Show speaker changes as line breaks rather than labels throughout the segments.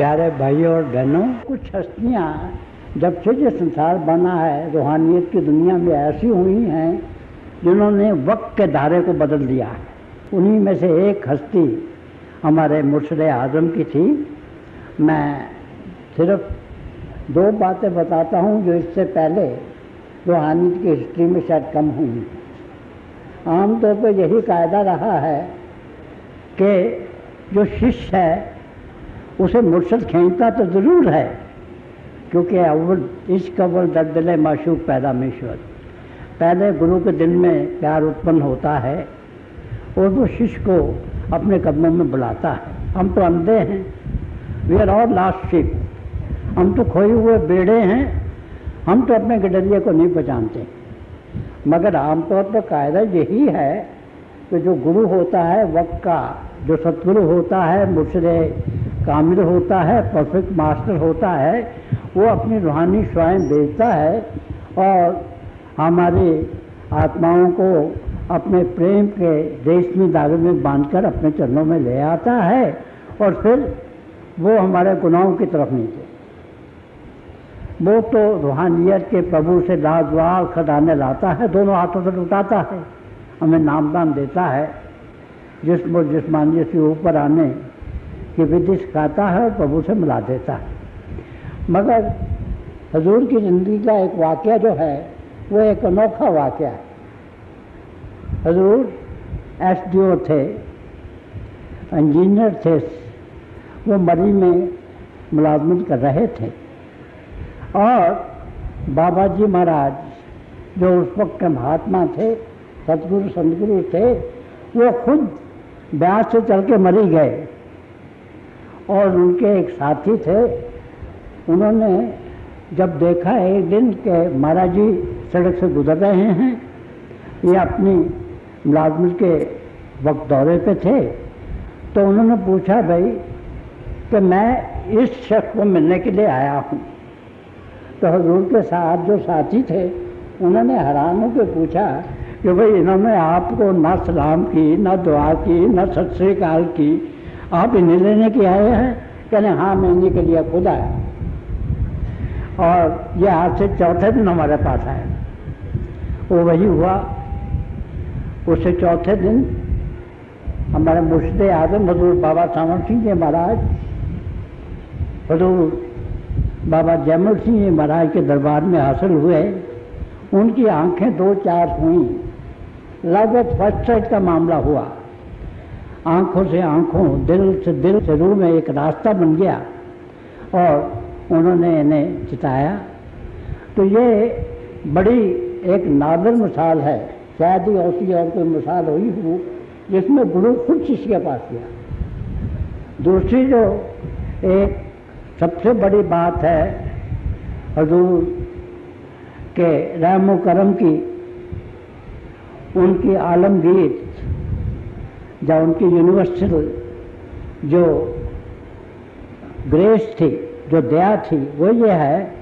प्यारे भाइयों और बहनों, कुछ हस्तियाँ जब से ये संसार बना है, रूहानियत की दुनिया में ऐसी हुई हैं, जिन्होंने वक्त के धारे को बदल दिया है। उन्हीं में से एक हस्ती हमारे मुर्शद आज़म की थी। मैं सिर्फ़ दो बातें बताता हूँ जो इससे पहले रूहानियत की हिस्ट्री में शायद कम हुई आमतौर पर यही कायदा रहा है कि जो शिष्य है उसे मुर्शद खींचता तो ज़रूर है, क्योंकि अव्वल इश्क अव्वल दर्दल माशूक पैदा मीश्वर पहले गुरु के दिल में प्यार उत्पन्न होता है, और वो शिष्य को अपने कदमों में बुलाता है। हम तो अंधे हैं we are all lost sheep हम तो खोए हुए बेड़े हैं, हम तो अपने गडरिए को नहीं पहचानते। मगर आमतौर पर कायदा यही है कि जो गुरु होता है, वक्त का जो सतगुरु होता है, मुर्शद कामिल होता है परफेक्ट मास्टर होता है, वो अपनी रूहानी स्वयं बेचता है और हमारे आत्माओं को अपने प्रेम के रेशमी धागे में बांधकर अपने चरणों में ले आता है और फिर वो हमारे गुनाहों की तरफ़ नीचे वो तो रूहानियत के प्रभु से लाजवाब खदाने लाता है, दोनों हाथों से लुटाता है, हमें नामदान देता है जिसम जिसमानियत से ऊपर आने की विधि सिखाता है और प्रभु से मिला देता है। मगर हजूर की ज़िंदगी का एक वाक़ जो है, वो एक अनोखा वाक़ है। हजूर एस डी ओ थे, इंजीनियर थे, वो मरी में मुलाजमत कर रहे थे। और बाबा जी महाराज जो उस वक्त के महात्मा थे सतगुरु संतगुरु थे, वो खुद ब्याह से चल के मरी गए। और उनके एक साथी थे, उन्होंने जब देखा एक दिन के महाराज जी सड़क से गुजर रहे हैं, ये अपनी मुलाजमत के वक्त दौरे पे थे तो उन्होंने पूछा, भाई, कि मैं इस शख्स को मिलने के लिए आया हूँ। तो हजूर के साथ जो साथी थे, उन्होंने हैरान होकर पूछा, कि भाई, इन्होंने आपको ना सलाम की, ना दुआ की, ना सत श्रीकाल की आप इन्हें लेने के आए हैं? कहने हाँ मैं इन्हीं के लिए खुद आया और ये आज से चौथे दिन हमारे पास आए वो वही हुआ। उससे चौथे दिन हमारे मुर्शद आज़म, हजूर बाबा सावन सिंह जी महाराज, हजूर बाबा जयमल सिंह जी महाराज के दरबार में हासिल हुए। उनकी आँखें दो चार हुई। लगभग फ़र्स्ट साइड का मामला हुआ। आँखों से आँखों, दिल से दिल से रूह में एक रास्ता बन गया और उन्होंने इन्हें चिताया तो ये बड़ी एक नादर मिसाल है। शायद ही ऐसी और कोई मिसाल हुई हो जिसमें गुरु खुद शिष्य के पास गया। दूसरी जो एक सबसे बड़ी बात है हजूर के रहम करम की, उनकी आलमगीर जब उनकी यूनिवर्सल जो ग्रेस थी, जो दया थी, वो ये है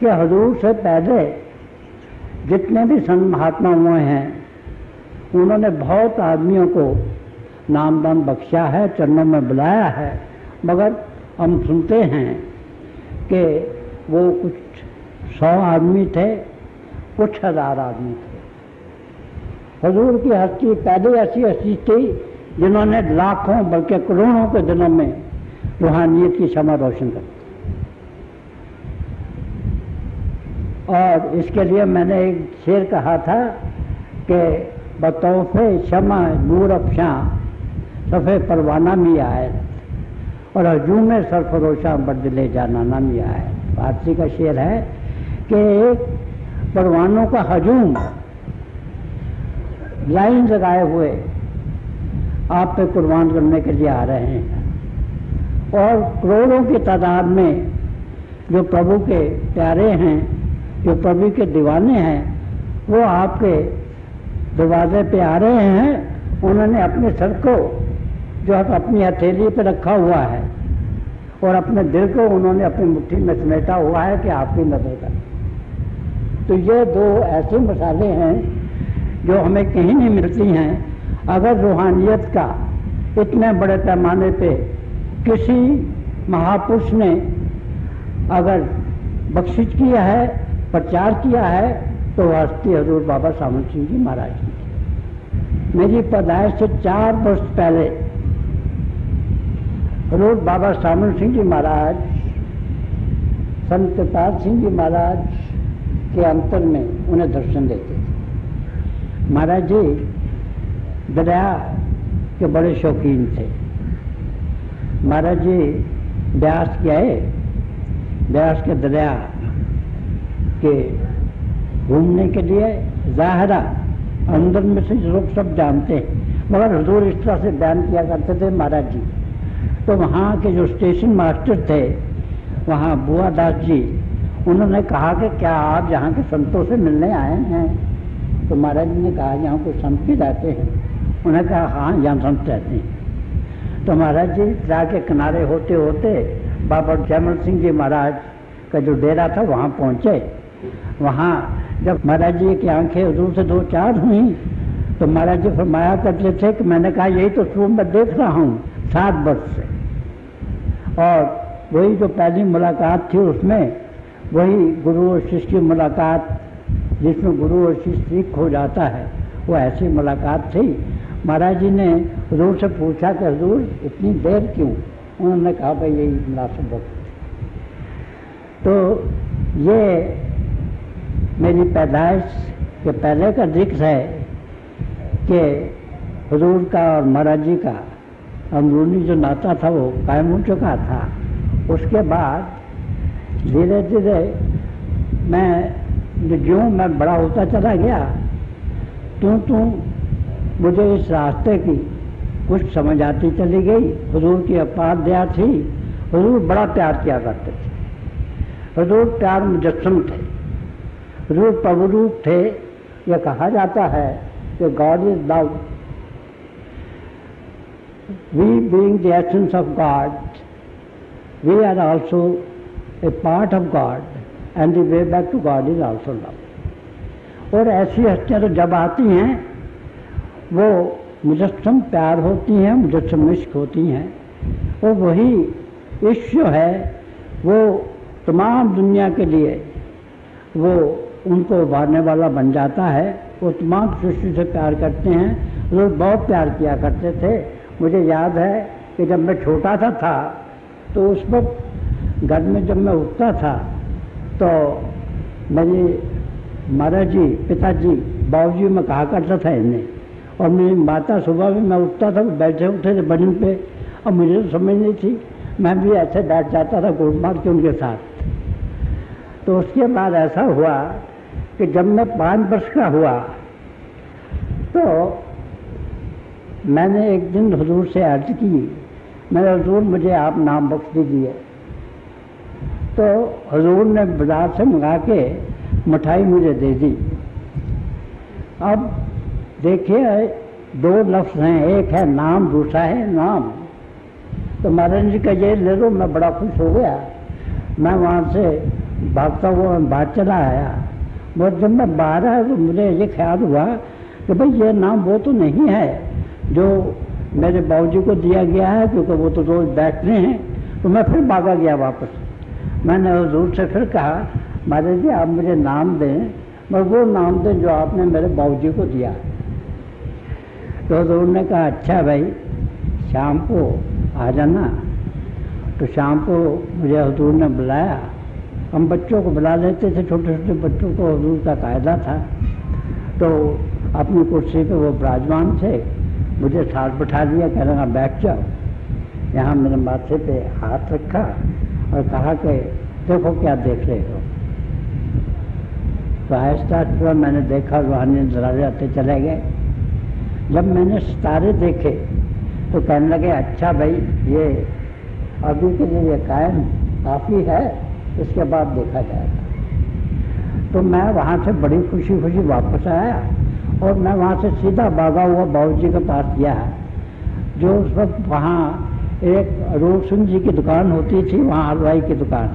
कि हजूर से पहले जितने भी संत महात्मा हुए हैं, उन्होंने बहुत आदमियों को नामदान बख्शा है, चरणों में बुलाया है, मगर हम सुनते हैं कि वो कुछ सौ आदमी थे, कुछ हज़ार आदमी थे। हजूर की हस्ती पहले ऐसी हस्ती थी जिन्होंने लाखों, बल्कि करोड़ों के दिनों में रूहानियत की क्षमा रोशन कर। और इसके लिए मैंने एक शेर कहा था कि बतौफे क्षमा नूर अफशा, सफ़े परवाना भी आए और हजूम सरफरोशा बदले जाना ना भी आए फारसी का शेर है कि एक परवानों का हजूम लाइन लगाए हुए आप पे कुर्बान करने के लिए आ रहे हैं। और करोड़ों की तादाद में जो प्रभु के प्यारे हैं, जो प्रभु के दीवाने हैं, वो आपके दरवाजे पे आ रहे हैं। उन्होंने अपने सर को जो है अपनी हथेली पे रखा हुआ है और अपने दिल को उन्होंने अपनी मुट्ठी में समेटा हुआ है कि आपकी मदद कर। तो ये दो ऐसे मसाले हैं जो हमें कहीं नहीं मिलती हैं। अगर रूहानियत का इतने बड़े पैमाने पे किसी महापुरुष ने अगर बख्शिश किया है, प्रचार किया है तो हस्ती हजूर बाबा सावन सिंह जी महाराज की मेरी पैदाइश से चार वर्ष पहले हजूर बाबा सावन सिंह जी महाराज, संत प्रताप सिंह जी महाराज के अंतर में उन्हें दर्शन देते थे। महाराज जी दरिया के बड़े शौकीन थे। महाराज जी, ब्यास गए ब्यास के दरिया के घूमने के लिए जाहरा, अंदर में से लोग सब जानते हैं, मगर हजूर इस तरह से बयान किया करते थे महाराज जी। तो वहाँ के जो स्टेशन मास्टर थे, वहाँ बुआ दास जी, उन्होंने कहा कि क्या आप यहाँ के संतों से मिलने आए हैं? तो महाराज जी ने कहा, यहाँ कुछ संत भी रहते हैं। उन्होंने कहा हाँ यहाँ संत रहते हैं। तो महाराज जी दरिया के किनारे होते होते बाबा जयमल सिंह जी महाराज का जो डेरा था, वहाँ पहुँचे। वहाँ जब महाराज जी की आँखें दूर से दो चार हुई तो महाराज जी फरमाया करते थे कि मैंने कहा, यही तो शुरू में देख रहा हूँ, सात वर्ष से। और वही जो पहली मुलाकात थी उसमें, वही गुरु और शिष्य की मुलाकात, जिसमें गुरु और शिष्य एक हो जाता है, वो ऐसी मुलाकात थी महाराज जी ने हजूर से पूछा कि हजूर, इतनी देर क्यों? उन्होंने कहा, भाई, यही मुनासिब वक्त तो ये मेरी पैदाइश के पहले का ज़िक्र है कि हजूर का और महाराज जी का, अंदरूनी जो नाता था, वो कायम हो चुका था। उसके बाद धीरे धीरे मैं ज्यों मैं बड़ा होता चला गया त्यों त्यों मुझे इस रास्ते की कुछ समझ आती चली गई। हजूर की अपार दया थी। हजूर बड़ा प्यार किया करते थे। हजूर प्यार मुजस्म थे। हजूर प्रभुरूप थे। यह कहा जाता है कि God is love we being the essence of God we are also a part of God and the way back to God is also love और ऐसी हस्तियाँ तो जब आती हैं वो मुजस्म प्यार होती हैं मुजस्म इश्क होती हैं। और वही इश्क जो है, वो तमाम दुनिया के लिए वो उनको उभारने वाला बन जाता है। वो तमाम सृष्टि से प्यार करते हैं। लोग बहुत प्यार किया करते थे। मुझे याद है कि जब मैं छोटा सा था तो उस वक्त घर में जब मैं उठता था तो मेरी महाराज जी पिताजी, बाबूजी, में कहा करता था इन्हें और मेरी माता सुबह भी मैं उठता था, बैठे उठे थे बनी पे, और मुझे तो समझ नहीं थी। मैं भी ऐसे बैठ जाता था घूट मार के उनके साथ। तो उसके बाद ऐसा हुआ कि जब मैं पाँच वर्ष का हुआ तो मैंने एक दिन हजूर से अर्ज़ की मैंने हजूर, मुझे आप नाम बख्श दीजिए। तो हजूर ने बाज़ार से मंगा के मिठाई मुझे दे दी। अब देखिए दो लफ्ज़ हैं, एक है नाम, दूसरा है नाम। तो महाराज जी का ये ले लो, मैं बड़ा खुश हो गया। मैं वहाँ से भागता हुआ बाहर चला आया। बस जब मैं बाहर आया तो मुझे ये ख्याल हुआ कि भाई ये नाम वो तो नहीं है जो मेरे बाबूजी को दिया गया है, क्योंकि वो तो रोज़ बैठते हैं। तो मैं फिर भागा गया वापस। मैंने हजूर से फिर कहा, महाराज जी, आप मुझे नाम दें मैं वो नाम दें जो आपने मेरे बाबूजी को दिया तो हजूर ने कहा अच्छा भाई शाम को आ जाना। तो शाम को मुझे हजूर ने बुलाया। हम बच्चों को बुला लेते थे छोटे छोटे बच्चों को हजूर का कायदा था। तो अपनी कुर्सी पे वो विराजमान थे। मुझे साथ बैठा दिया, कह रहा, बैठ जाओ। यहाँ मेरे माथे पे हाथ रखा और कहा कि, देखो क्या देख रहे हो। तो आहिस्ता आहिस्ता मैंने देखा, रूहानी नज़र आते चले गए। जब मैंने सितारे देखे तो कहने लगे अच्छा भाई, ये अभी के लिए ये कायम काफ़ी है, इसके बाद देखा जाएगा। तो मैं वहाँ से बड़ी खुशी खुशी वापस आया और मैं वहाँ से सीधा भागा हुआ बाबू जी के पास गया। जो उस वक्त वहाँ एक रूप सिंह जी की दुकान होती थी, वहाँ हलवाई की दुकान,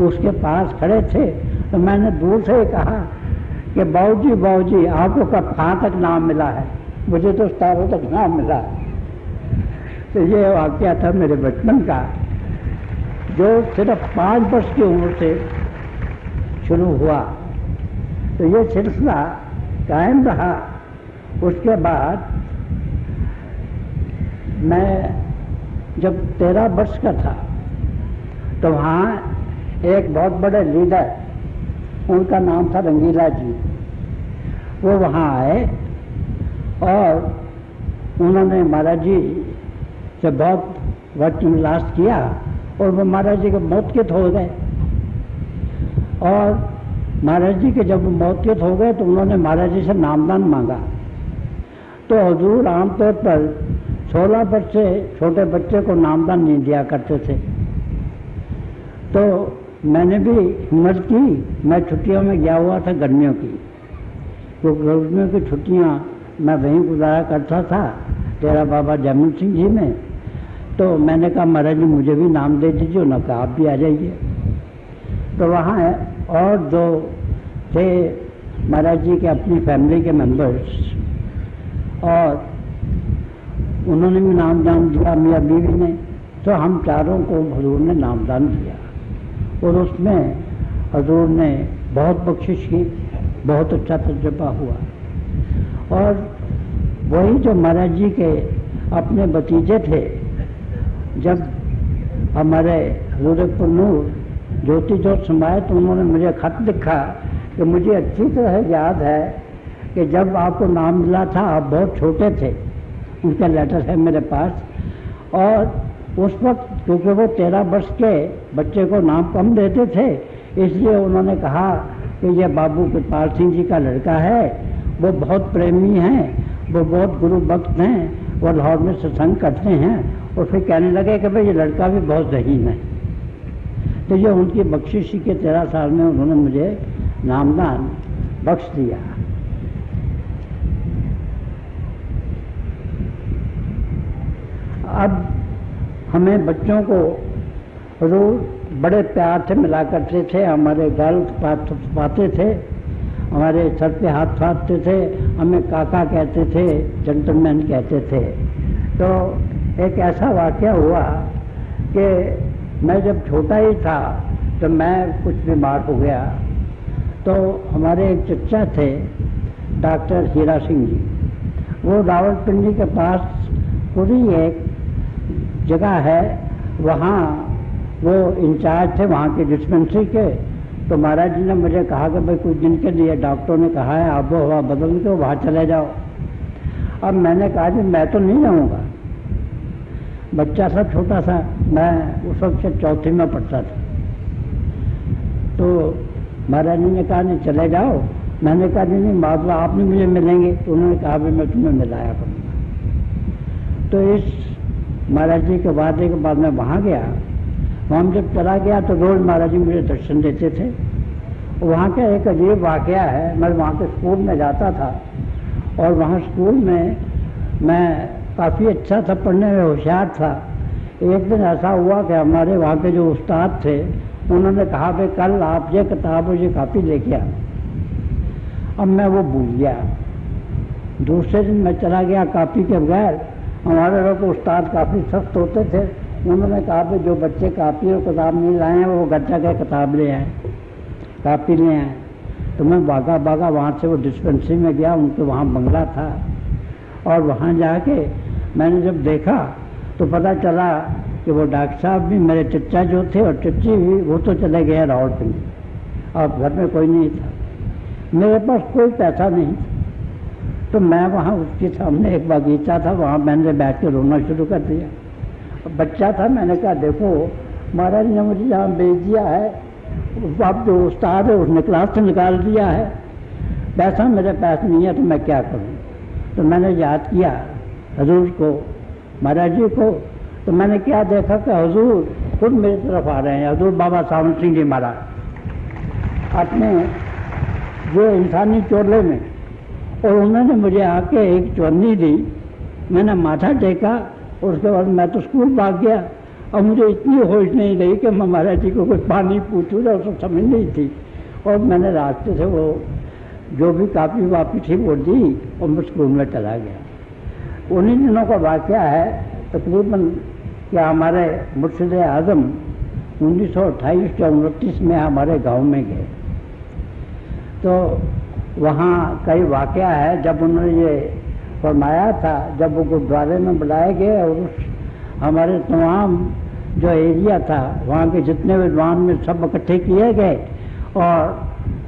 उसके पास खड़े थे। तो मैंने दूर से ही कहा कि बाबू जी बाबू जी आपको कब कहाँ तक नाम मिला है? मुझे तो सतारों तक नाम मिला। तो ये वाक्य था मेरे बचपन का, जो सिर्फ़ पाँच वर्ष की उम्र से शुरू हुआ। तो ये सिलसिला कायम रहा। उसके बाद मैं जब तेरह वर्ष का था तो वहाँ एक बहुत बड़े लीडर, उनका नाम था रंगीला जी, वो वहाँ आए। और उन्होंने महाराज जी से बहुत वक्त लास्ट किया और वो महाराज जी के मौतकित हो गए। और महाराज जी के जब मौतकित हो गए तो उन्होंने महाराज जी से नामदान मांगा। तो हजूर आमतौर पर सोलह से छोटे बच्चे को नामदान नहीं दिया करते थे। तो मैंने भी हिम्मत की, मैं छुट्टियों में गया हुआ था गर्मियों की तो गर्मियों की छुट्टियाँ मैं वहीं गुजारा करता था, तेरा बाबा जयमन सिंह जी में। तो मैंने कहा, महाराज जी, मुझे भी नाम दे दीजिए उन्होंने कहा आप भी आ जाइए। तो वहाँ और दो थे महाराज जी के अपनी फैमिली के मेंबर्स और उन्होंने भी नामदान दिया, मियाँ बीवी ने। तो हम चारों को हजूर ने नामदान दिया। और उसमें हजूर ने बहुत बख्शिश की, बहुत अच्छा तजर्बा हुआ। और वही जो महाराज जी के अपने भतीजे थे, जब हमारे हजूर नूर ज्योति जोत समाये तो उन्होंने मुझे खत लिखा कि मुझे अच्छी तरह याद है कि जब आपको नाम मिला था, आप बहुत छोटे थे, उनका लेटर है मेरे पास। और उस वक्त, क्योंकि वो तेरह वर्ष के बच्चे को नाम कम देते थे, इसलिए उन्होंने कहा कि ये बाबू कृपाल सिंह जी का लड़का है वो बहुत प्रेमी हैं, वो बहुत गुरु भक्त हैं, वो लाहौर में सत्संग करते हैं, और फिर कहने लगे कि भाई ये लड़का भी बहुत जहीन है। तो ये उनकी बख्शिशी के तेरह साल में उन्होंने मुझे नामदान बख्श दिया। अब हमें बच्चों को रोज बड़े प्यार से मिला करते थे, हमारे गल पाते थे। हमारे सर पे हाथ फाड़ते थे, हमें काका कहते थे जेंटलमैन कहते थे। तो एक ऐसा वाक्य हुआ कि मैं जब छोटा ही था तो मैं कुछ बीमार हो गया। तो हमारे एक चचा थे, डॉक्टर हीरा सिंह जी। वो रावलपिंडी के पास पूरी एक जगह है, वहाँ वो इंचार्ज थे, वहाँ के डिस्पेंसरी के। तो महाराज जी ने मुझे कहा कि भाई कुछ दिन के लिए डॉक्टर ने कहा है आबो हवा बदल के वहाँ चले जाओ। अब मैंने कहा जी, मैं तो नहीं जाऊँगा। बच्चा था छोटा सा, मैं उस वक्त से चौथी में पढ़ता था। तो महाराज जी ने कहा, नहीं, चले जाओ। मैंने कहा, नहीं नहीं माधवा आप नहीं मुझे मिलेंगे। तो उन्होंने कहा भाई मैं तुम्हें मिलाया करूँगा। तो इस महाराज जी के वादे के बाद मैं वहाँ गया। वहाँ जब चला गया तो रोज़ महाराज जी मुझे दर्शन देते थे। वहाँ का एक अजीब वाक़ है, मैं वहाँ के स्कूल में जाता था और वहाँ स्कूल में मैं काफ़ी अच्छा था, पढ़ने में होशियार था। एक दिन ऐसा हुआ कि हमारे वहाँ के जो उस्ताद थे, उन्होंने कहा, भाई, कल आप ये किताब और ये कापी लेके आ अब मैं वो भूल गया। दूसरे दिन मैं चला गया कापी के बगैर। हमारे लोग उस्ताद काफ़ी सख्त होते थे। उन्होंने कहा कि जो बच्चे कापी और किताब नहीं लाए हैं, वो घर जाकर किताब ले आए, कापी ले आए। तो मैं भागा भागा वहाँ से वो डिस्पेंसरी में गया, उनके वहाँ बंगला था। और वहाँ जाके मैंने जब देखा तो पता चला कि वो डॉक्टर साहब भी मेरे चचा जो थे और चच्ची भी, वो तो चले गए रावलपिंडी और घर में कोई नहीं था। मेरे पास कोई पैसा नहीं था। तो मैं वहाँ उसके सामने एक बगीचा था, वहाँ मैंने बैठ के रोना शुरू कर दिया। बच्चा था, मैंने कहा, देखो, महाराज ने मुझे यहाँ भेज दिया है, अब जो उस्ताद है, उसने क्लास से निकाल दिया है। पैसा मेरे पास नहीं है तो मैं क्या करूँ? तो मैंने याद किया हजूर को, महाराज जी को। तो मैंने क्या देखा कि हजूर खुद मेरी तरफ़ आ रहे हैं। हजूर बाबा सावन सिंह जी महाराज। अपने जो इंसानी चोले में, और उन्होंने मुझे आके एक चौनी दी। मैंने माथा टेका उसके बाद मैं तो स्कूल भाग गया। और मुझे इतनी होश नहीं रही कि मैं महाराज जी को कोई पानी पूछूँ तो उसको समझ नहीं थी। और मैंने रास्ते से वो जो भी कापी वापी थी वो दी और मैं स्कूल में चला गया। उन्हीं दिनों का वाक़ है, तकरीबन कि हमारे मुर्शद आज़म उन्नीस सौ अट्ठाईस या उनतीस में हमारे गाँव में गए। तो वहाँ कई वाक़ है, जब उन्होंने ये फरमाया था, जब वो गुरुद्वारे में बुलाए गए और उस हमारे तमाम जो एरिया था, वहाँ के जितने विद्वान में सब इकट्ठे किए गए और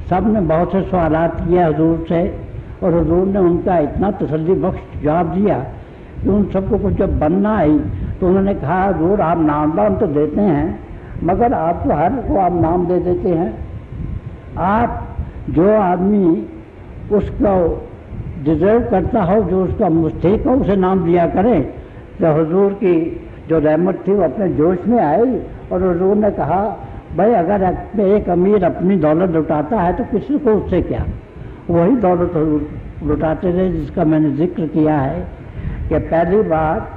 सबने बहुत से सवाल किए हजूर से और हजूर ने उनका इतना तसली बख्श जवाब दिया कि उन सबको कुछ जब बनना आई तो उन्होंने कहा, हजूर, आप नाम दाम तो देते हैं, मगर आपको हर को आप नाम दे देते हैं। आप जो आदमी उसको डिजर्व करता हो, जो उसका मुस्तक हो, उसे नाम दिया करें। तो हजूर की जो रहमत थी, वो अपने जोश में आई और हजूर ने कहा, भाई, अगर एक अमीर अपनी दौलत लुटाता है तो किसी को उससे क्या? वही दौलत लुटाते थे, जिसका मैंने ज़िक्र किया है कि पहली बार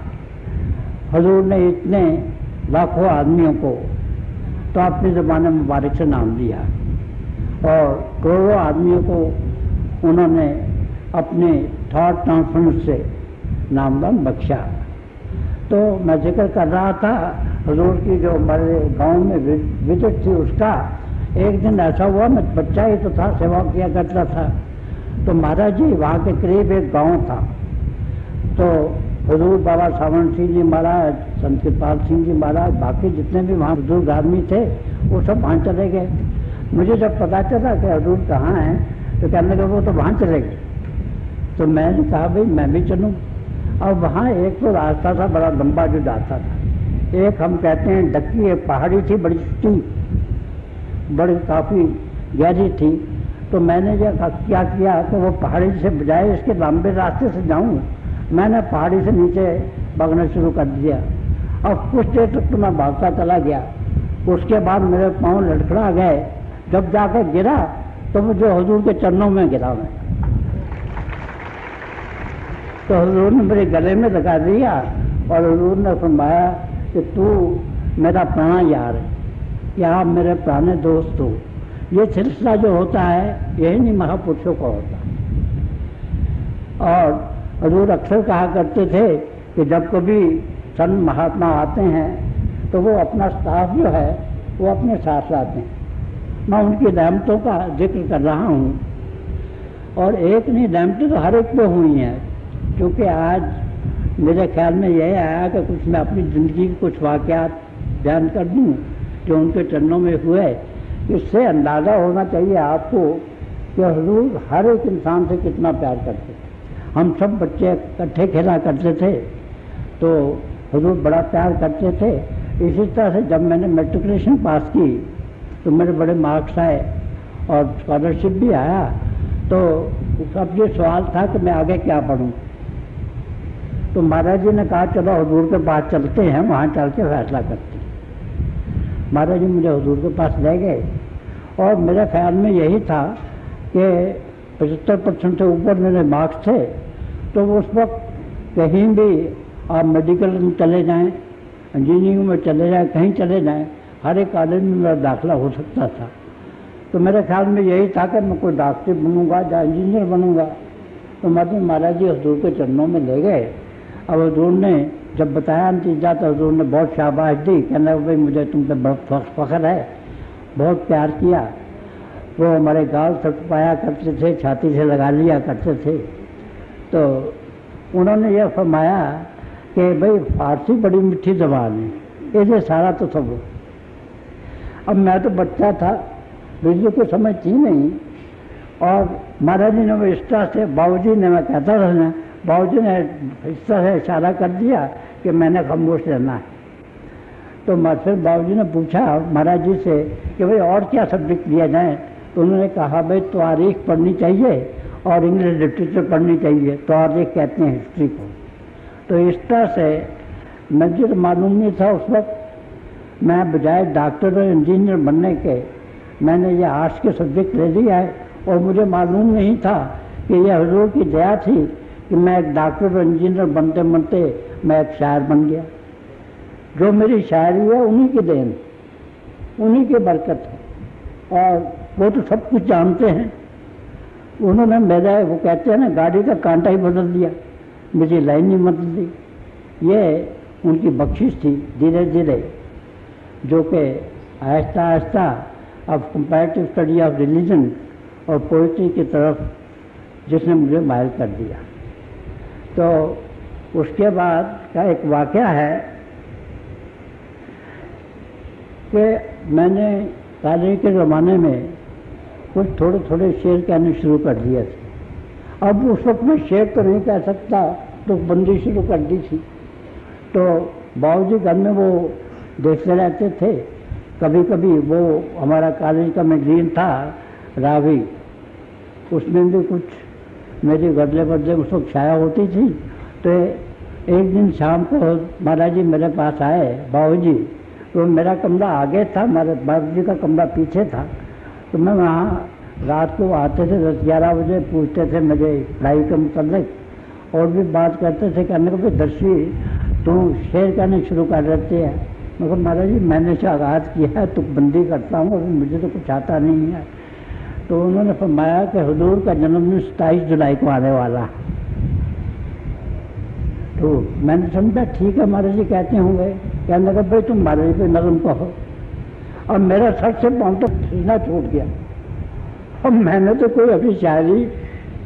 हजूर ने इतने लाखों आदमियों को तो अपनी ज़बान मुबारक से नाम दिया और करोड़ों आदमियों को उन्होंने अपने थॉट ट्रांसफ़र से नामदान बख्शा। तो मैं ज़िक्र कर रहा था, हजूर की जो हमारे गाँव में विज़िट थी उसका, एक दिन ऐसा हुआ, मैं बच्चा ही तो था, सेवा किया करता था। तो महाराज जी, वहाँ के करीब एक गाँव था। तो हजूर बाबा सावन सिंह जी महाराज संत कृपाल सिंह जी महाराज, बाकी जितने भी वहाँ बुज़ुर्ग आदमी थे, वो सब वहाँ चले गए। मुझे जब पता चला कि हजूर कहाँ हैं तो कहने लगे, वो तो वहाँ चले गए। तो मैंने कहा, भाई, मैं भी चलूँ। और वहाँ एक तो रास्ता था, बड़ा लंबा जो जाता था। एक हम कहते हैं, डक्की एक पहाड़ी थी, बड़ी स्टी बड़ी काफ़ी गहरी थी। तो मैंने जो क्या किया? तो वो पहाड़ी से बजाय इसके लंबे रास्ते से जाऊँ, मैंने पहाड़ी से नीचे भागना शुरू कर दिया। और कुछ देर तक तो मैं भागता चला गया। उसके बाद मेरे पाँव लड़खड़ा गए। जब जाकर गिरा तो मुझे हजूर के चरणों में गिरा मैं। तो हजूर ने मेरे गले में लगा दिया और हजूर ने फरमाया कि तू मेरा प्राणा यार है। या मेरे पुराने दोस्त हो। ये सिलसिला जो होता है, यही नहीं, महापुरुषों का होता और हजूर अक्सर कहा करते थे कि जब कभी संत महात्मा आते हैं तो वो अपना स्टाफ जो है, वो अपने साथ लाते हैं। मैं उनकी रहमतों का ज़िक्र कर रहा हूँ। और एक नहीं रहमतें तो हर एक पे हुई हैं। क्योंकि आज मेरे ख्याल में यह आया कि कुछ मैं अपनी ज़िंदगी के कुछ वाक़ात बयान कर दूँ जो उनके चरणों में हुए। इससे अंदाज़ा होना चाहिए आपको कि हजूर हर एक इंसान से कितना प्यार करते थे। हम सब बच्चे इकट्ठे खेला करते थे तो हजूर बड़ा प्यार करते थे। इसी तरह से जब मैंने मेट्रिकुलेशन पास की तो मेरे बड़े मार्क्स आए और स्कॉलरशिप भी आया। तो सब ये सवाल था कि मैं आगे क्या पढ़ूँ? तो महाराज जी ने कहा, चलो हजूर के पास चलते हैं, वहाँ चल के फैसला करते हैं. महाराज जी मुझे हजूर के पास ले गए। और मेरे ख्याल में यही था कि पचहत्तर परसेंट से ऊपर मेरे मार्क्स थे तो उस वक्त कहीं भी आप मेडिकल में चले जाएँ, इंजीनियरिंग में चले जाएँ, कहीं चले जाएँ, हर एक कॉलेज में मेरा दाखिला हो सकता था। तो मेरे ख्याल में यही था कि मैं कोई डॉक्टर बनूँगा या इंजीनियर बनूँगा। तो मतलब महाराज जी हजूर के चरणों में ले गए। अब हजूर ने जब बताया नतीजा तो हजूर ने बहुत शाबाश दी, कहना भाई, मुझे तुम पे बहुत फख्र है, बहुत प्यार किया। वो हमारे गाल तक पाया, करते थे, छाती से लगा लिया, करते थे। तो उन्होंने यह फरमाया कि, भाई, फारसी बड़ी मीठी जबान है ऐसे सारा तो सब अब मैं तो बच्चा था बिजली को समझ थी नहीं, और महाराज जी ने इस तरह से, बाबूजी ने मैं कहता रहना बाबूजी ने इस तरह इशारा कर दिया कि मैंने खामोश रहना है। तो फिर बाबूजी ने पूछा, महाराज जी से कि भाई और क्या सब्जेक्ट लिया जाए? तो उन्होंने कहा, भाई, तारीख पढ़नी चाहिए और इंग्लिश लिटरेचर पढ़नी चाहिए। तारीख कहते हैं हिस्ट्री को। तो इस तरह से मुझे तो मालूम नहीं था उस वक्त, मैं बजाय डॉक्टर और इंजीनियर बनने के, मैंने ये आर्ट्स के सब्जेक्ट ले लिया है और मुझे मालूम नहीं था कि यह हजूर की दया थी कि मैं एक डॉक्टर और इंजीनियर बनते बनते मैं एक शायर बन गया। जो मेरी शायरी है, उन्हीं की देन उन्हीं की बरकत है। और वो तो सब कुछ जानते हैं। उन्होंने मेरा वो कहते हैं ना, गाड़ी का कांटा ही बदल दिया, मुझे लाइन ही बदल दी। ये उनकी बख्शिश थी धीरे धीरे, जो कि आहिस्ता आहिस्ता अब कंपैरेटिव स्टडी ऑफ़ रिलीजन और पोइट्री की तरफ़ जिसने मुझे मायल कर दिया। तो उसके बाद का एक वाक़ है कि मैंने कॉलेज के ज़माने में कुछ थोड़े थोड़े शेर कहने शुरू कर दिए थे। अब उस वक्त मैं शेर तो नहीं कह सकता तो बंदी शुरू कर दी थी। तो बाबूजी घर में वो देखते रहते थे। कभी कभी वो हमारा कॉलेज का मैगजीन था, रावी। उसमें भी कुछ मेरी गदले बदले उस वक्त छाया होती थी। तो एक दिन शाम को महाराज जी मेरे पास आए बाबू जी तो मेरा कमरा आगे था, मेरे बाबू जी का कमरा पीछे था। तो मैं वहाँ रात को आते थे, दस ग्यारह बजे पूछते थे मेरे पढ़ाई के मतलब और भी बात करते थे कहने को भी दर्शी, तू शेर कहने शुरू कर देते हैं। मगर महाराज जी मैंने से आगाज़ किया है तो बंदी करता हूँ मुझे तो कुछ आता नहीं है। तो उन्होंने फरमाया कि हजूर का जन्मदिन सताईस जुलाई को आने वाला तो मैंने समझा, ठीक है, महाराज जी कहते होंगे। कहने लगा, भाई तुम महाराज जी नरम कहो। और मेरा सर से पाँव तो खींचना छूट गया। और मैंने तो कोई अभी शायरी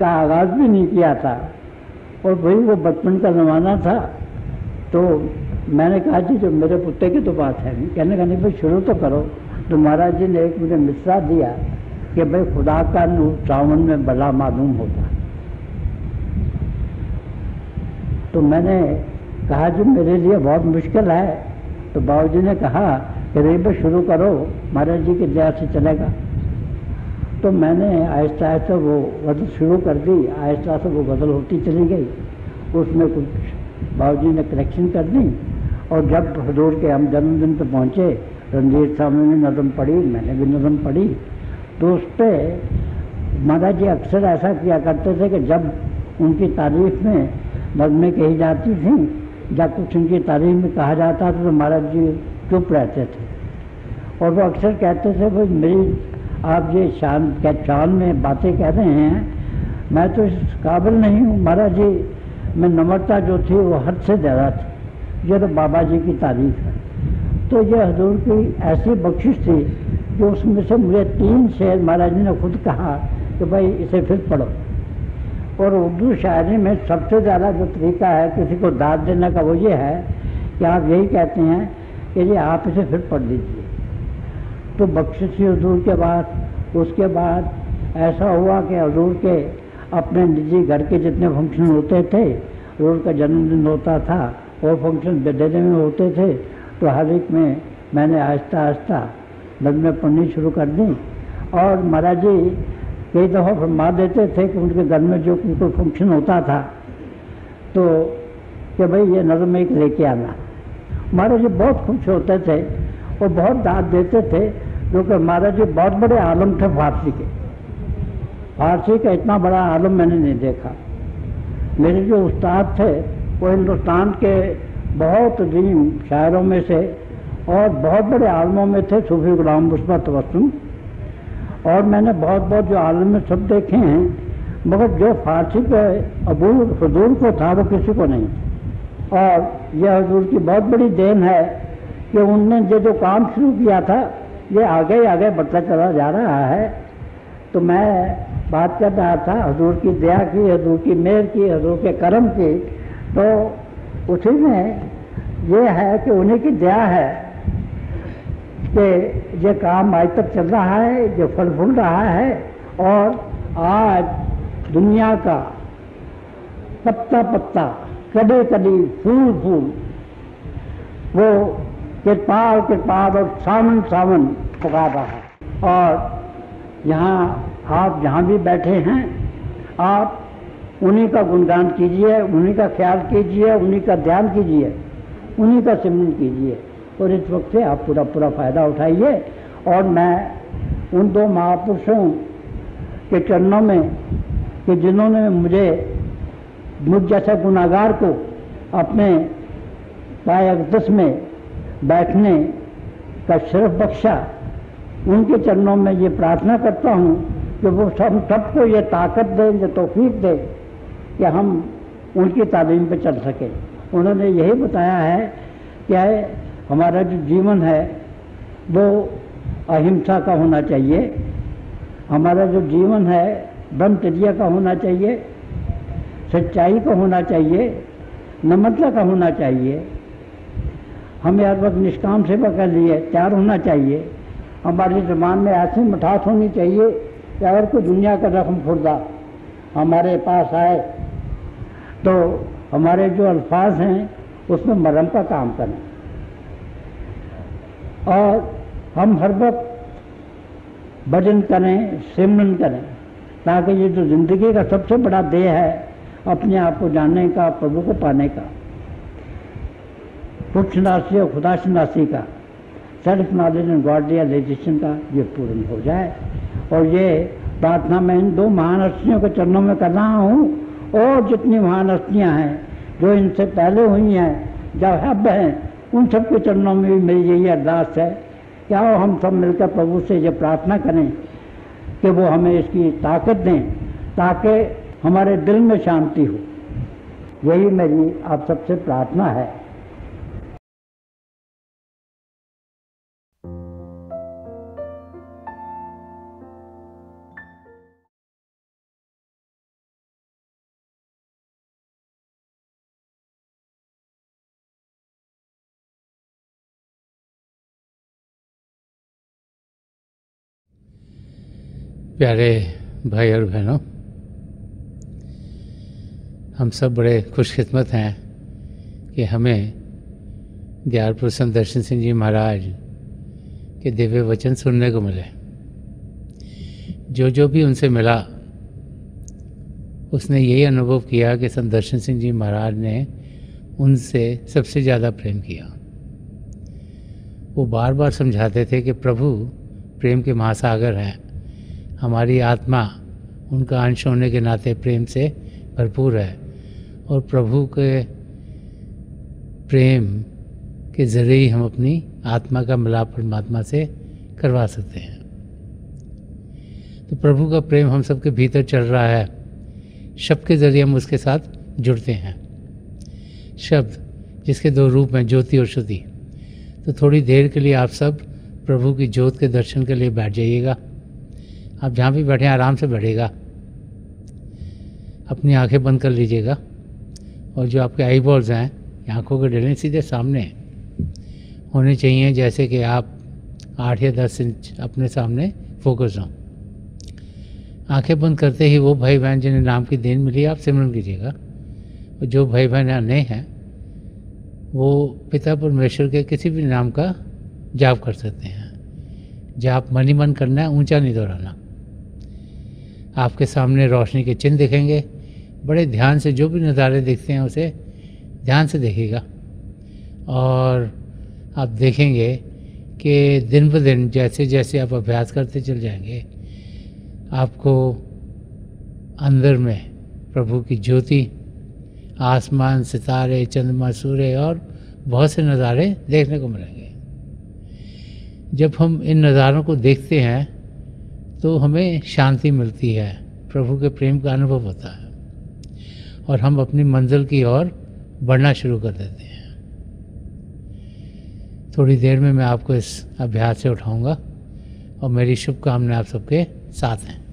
का आगाज़ भी नहीं किया था। और भाई वो बचपन का ज़माना था। तो मैंने कहा, जी, जो मेरे पुत्र की तो बात है नहीं। कहने का नहीं, भाई, शुरू तो करो। तो महाराज जी ने एक मुझे मिसरा दिया। कि भाई खुदा का नूर सावन में बड़ा मालूम होता। तो मैंने कहा, जी, मेरे लिए बहुत मुश्किल है। तो बाबू जी ने कहा कि भाई शुरू करो, महाराज जी की दया से चलेगा। तो मैंने आहिस्ता आहिस्ता वो गज़ल शुरू कर दी, आहिस्ता से वो गज़ल होती चली गई। उसमें कुछ बाबू ने करेक्शन कर दी और जब हजूर के हम जन्मदिन पर पहुँचे रणजीत साहब ने नज़म पढ़ी, मैंने भी नज़म पढ़ी। तो उस पर महाराज जी अक्सर ऐसा किया करते थे कि जब उनकी तारीफ़ में नज़में कही जाती थी, जब कुछ उनकी तारीफ़ में कहा जाता था तो महाराज जी चुप रहते थे। और वो अक्सर कहते थे, भाई, मेरी, आप ये शान, क्या चाँद में बातें कह रहे हैं? मैं तो इस काबिल नहीं हूँ। महाराज जी, मैं नम्रता जो थी, वो हद से ज़्यादा थी। ये तो बाबा जी की तारीफ़ है। तो ये हजूर की ऐसी बख्शिश थी कि उसमें से मुझे तीन शेर महाराज जी ने खुद कहा कि भाई इसे फिर पढ़ो। और उर्दू शायरी में सबसे ज़्यादा जो तरीका है, किसी को दाद देने का वो ये है कि आप यही कहते हैं कि जी आप इसे फिर पढ़ लीजिए। तो बख्शिश हजूर के बाद, उसके बाद ऐसा हुआ कि हजूर के अपने निजी घर के जितने फ़ंक्शन होते थे, हजूर का जन्मदिन होता था, वो फ़ंक्शन बेदेने में होते थे। तो हर एक में मैंने आहिस्ता आहिस्ता नजमें पढ़नी शुरू कर दी। और महाराज जी, कई दफ़ा फरमा देते थे कि उनके घर में जो कोई फ़ंक्शन होता था तो कि भाई ये नज़म एक लेके आना। महाराज जी बहुत खुश होते थे और बहुत दाद देते थे, क्योंकि महाराज जी बहुत बड़े आलम थे फारसी के। फारसी का इतना बड़ा आलम मैंने नहीं देखा। मेरे जो उस्ताद थे, वो हिंदुस्तान के बहुत अजीम शायरों में से और बहुत बड़े आलमों में थे, सूफी गुलाम मुस्बा तबसुम और मैंने बहुत बहुत जो आलम में सब देखे हैं, मगर जो फारसी के अबूर हजूर को था, वो किसी को नहीं। और यह हजूर की बहुत बड़ी देन है कि उनने जो जो काम शुरू किया था, ये आगे ही आगे बढ़ता चला जा रहा है। तो मैं बात कर रहा था हजूर की दया की, हजूर की मेहर की, हजूर के कर्म की। तो उसी में ये है कि उन्हीं की दया है। कि ये काम आज तक चल रहा है, जो फल फूल रहा है, और आज दुनिया का पत्ता पत्ता कदे कदी फूल फूल, वो कृपाल कृपाल और सावन सावन पुकार रहा है। और यहाँ आप जहाँ भी बैठे हैं, आप उन्हीं का गुणगान कीजिए, उन्हीं का ख्याल कीजिए, उन्हीं का ध्यान कीजिए, उन्हीं का सिमरन कीजिए। और इस वक्त से आप पूरा पूरा फ़ायदा उठाइए। और मैं उन दो महापुरुषों के चरणों में, कि जिन्होंने मुझे, मुझ जैसे गुनागार को अपने पाए अकदस में बैठने का शरफ बख्शा, उनके चरणों में ये प्रार्थना करता हूँ कि वो सब सबको ये ताकत दे, ये तोफीक दे कि हम उनकी तालीम पे चल सकें। उन्होंने यही बताया है कि हमारा जो जीवन है, वो अहिंसा का होना चाहिए। हमारा जो जीवन है, ब्रह्मचर्या का होना चाहिए, सच्चाई का होना चाहिए नम्रता का होना चाहिए। हमें हर वक्त निष्काम सेवा कर लिए तैयार होना चाहिए। हमारे जबान में ऐसी मिठास होनी चाहिए कि अगर कोई दुनिया का रकम खुर्दा हमारे पास आए तो हमारे जो अल्फाज हैं, उसमें मरम का काम करें। और हम हर वक्त भजन करें, सिमरन करें, ताकि ये जो ज़िंदगी का सबसे बड़ा देह है, अपने आप को जानने का, प्रभु को पाने का पुरुषनाशी और खुदाशनाशी का, self knowledge and God realisation का ये पूर्ण हो जाए। और ये प्रार्थना मैं इन दो महान हस्तियों के चरणों में कर रहा हूँ, और जितनी महान हस्तियाँ हैं, जो इनसे पहले हुई हैं, जब हब हैं उन सबके चरणों में भी मेरी यही अरदास है कि आओ हम सब मिलकर प्रभु से ये प्रार्थना करें कि वो हमें इसकी ताकत दें, ताकि हमारे दिल में शांति हो। यही मेरी आप सबसे प्रार्थना है।
प्यारे भाई और बहनों, हम सब बड़े खुशकिस्मत हैं कि हमें दयालपुर संत दर्शन सिंह जी महाराज के दिव्य वचन सुनने को मिले। जो जो भी उनसे मिला, उसने यही अनुभव किया कि संत दर्शन सिंह जी महाराज ने उनसे सबसे ज़्यादा प्रेम किया। वो बार बार समझाते थे कि प्रभु प्रेम के महासागर हैं। हमारी आत्मा उनका अंश होने के नाते प्रेम से भरपूर है। और प्रभु के प्रेम के ज़रिए ही हम अपनी आत्मा का मिलाप परमात्मा से करवा सकते हैं। तो प्रभु का प्रेम हम सबके भीतर चल रहा है। शब्द के ज़रिए हम उसके साथ जुड़ते हैं। शब्द जिसके दो रूप हैं, ज्योति और श्रुति। तो थोड़ी देर के लिए आप सब प्रभु की ज्योत के दर्शन के लिए बैठ जाइएगा। आप जहाँ भी बैठे आराम से बैठेगा। अपनी आँखें बंद कर लीजिएगा। और जो आपके आई बॉल्स हैं, आँखों के डलें सीधे सामने, होने चाहिए जैसे कि आप आठ या दस इंच अपने सामने फोकस हों। आँखें बंद करते ही वो भाई बहन जिन्हें नाम की देन मिली, आप सिमरन कीजिएगा। और जो भाई बहन नए हैं, वो पिता परमेश्वर के किसी भी नाम का जाप कर सकते हैं। जाप मन ही मन करना है, ऊँचा नहीं दोहराना। आपके सामने रोशनी के चिन्ह दिखेंगे। बड़े ध्यान से जो भी नज़ारे दिखते हैं उसे ध्यान से देखिएगा। और आप देखेंगे कि दिन ब दिन जैसे जैसे आप अभ्यास करते चल जाएँगे, आपको अंदर में प्रभु की ज्योति, आसमान, सितारे, चंद्रमा, सूर्य और बहुत से नज़ारे देखने को मिलेंगे। जब हम इन नज़ारों को देखते हैं तो हमें शांति मिलती है। प्रभु के प्रेम का अनुभव होता है। और हम अपनी मंजिल की ओर बढ़ना शुरू कर देते हैं। थोड़ी देर में मैं आपको इस अभ्यास से उठाऊँगा। और मेरी शुभकामनाएँ आप सबके साथ हैं।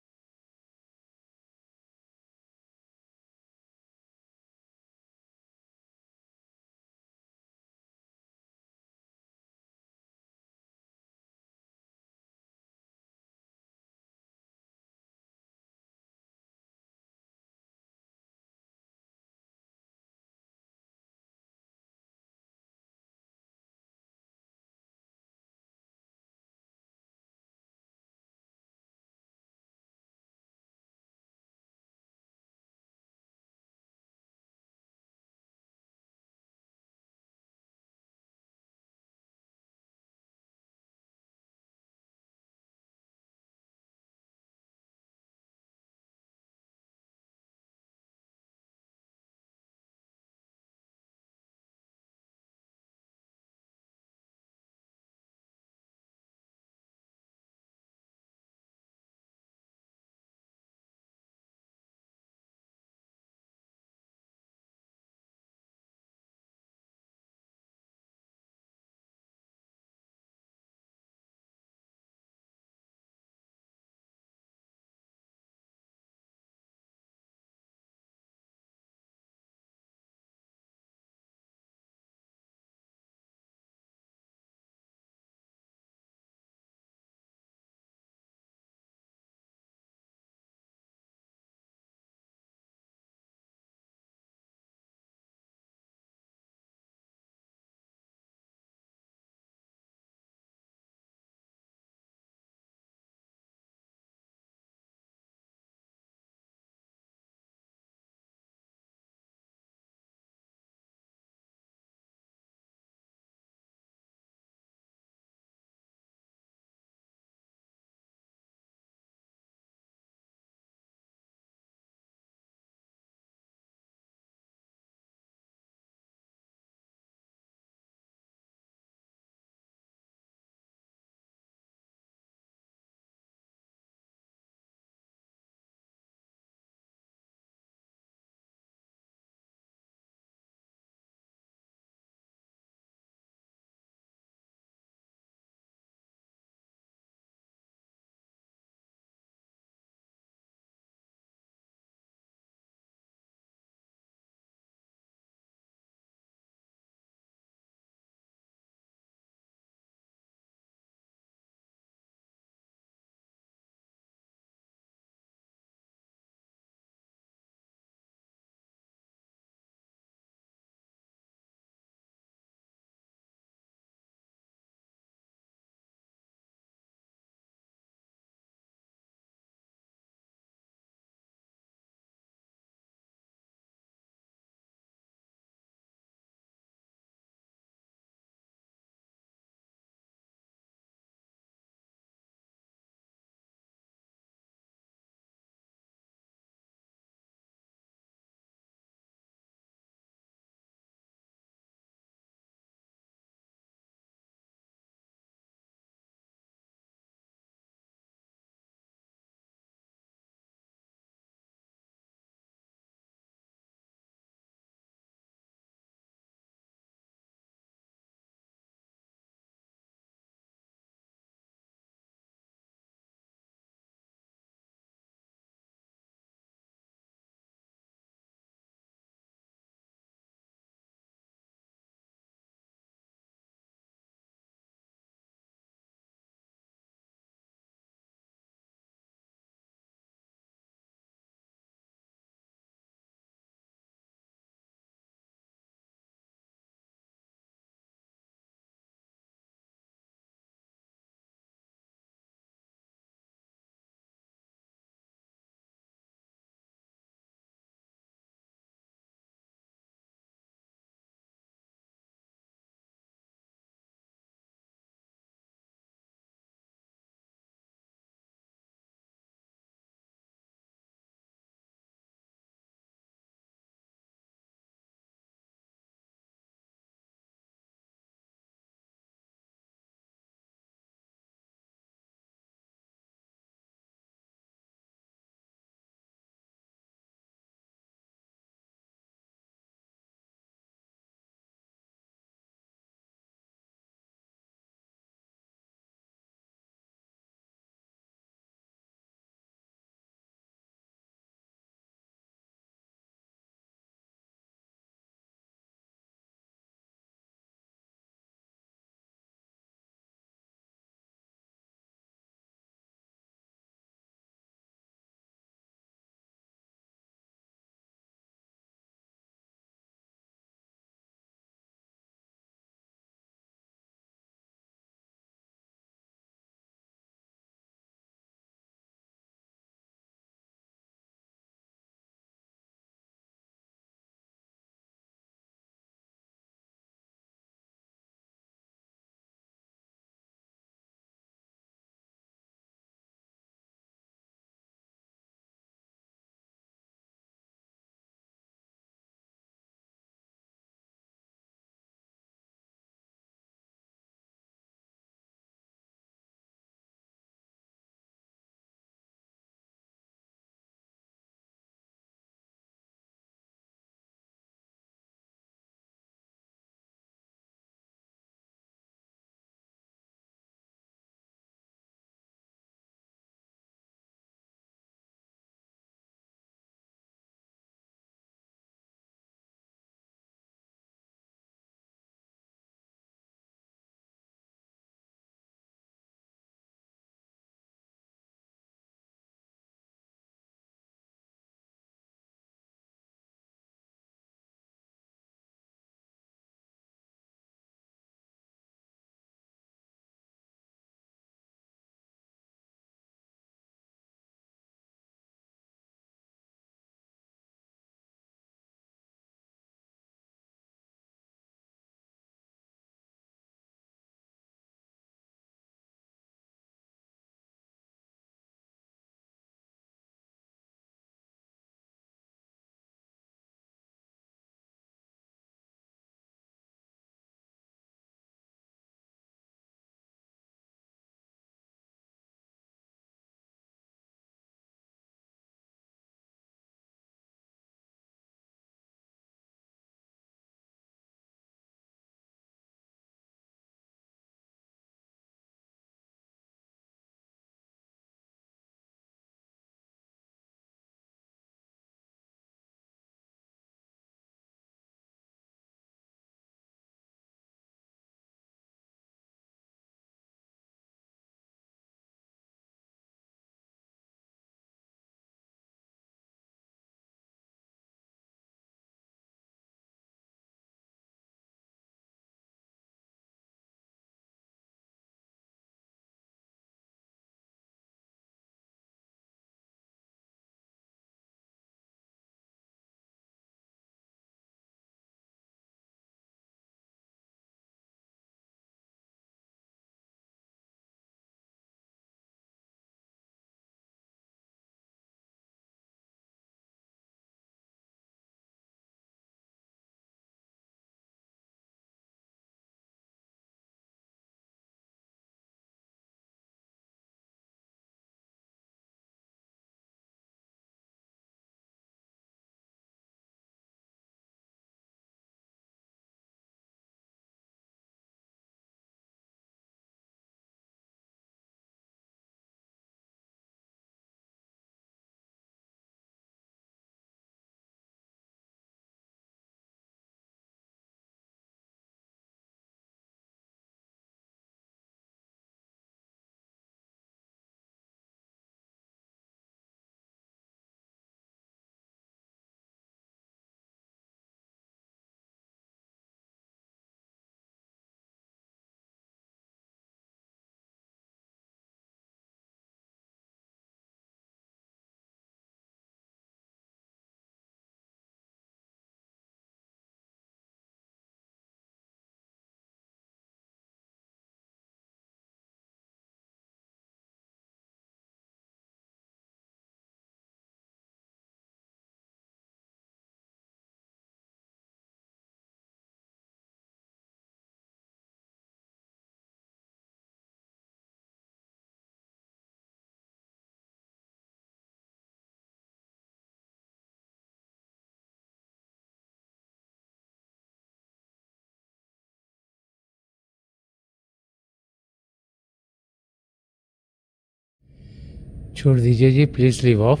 छोड़ दीजिए जी प्लीज़ लीव ऑफ़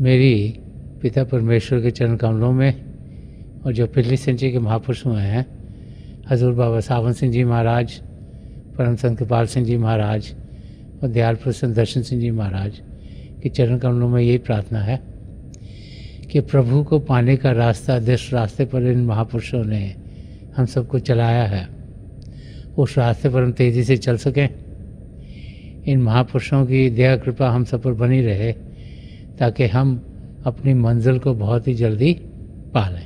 मेरी पिता परमेश्वर के चरण कमलों में और जो पिछली सेंचुरी के महापुरुष हुए हैं, हजूर बाबा सावन सिंह जी महाराज, परम संत कृपाल सिंह जी महाराज और दयाल प्रसन्न दर्शन सिंह जी महाराज के चरण कमलों में यही प्रार्थना है कि प्रभु को पाने का रास्ता, जिस रास्ते पर इन महापुरुषों ने हम सबको चलाया है, उस रास्ते पर हम तेज़ी से चल सकें। इन महापुरुषों की दया कृपा हम सब पर बनी रहे ताकि हम अपनी मंजिल को बहुत ही जल्दी पा लें।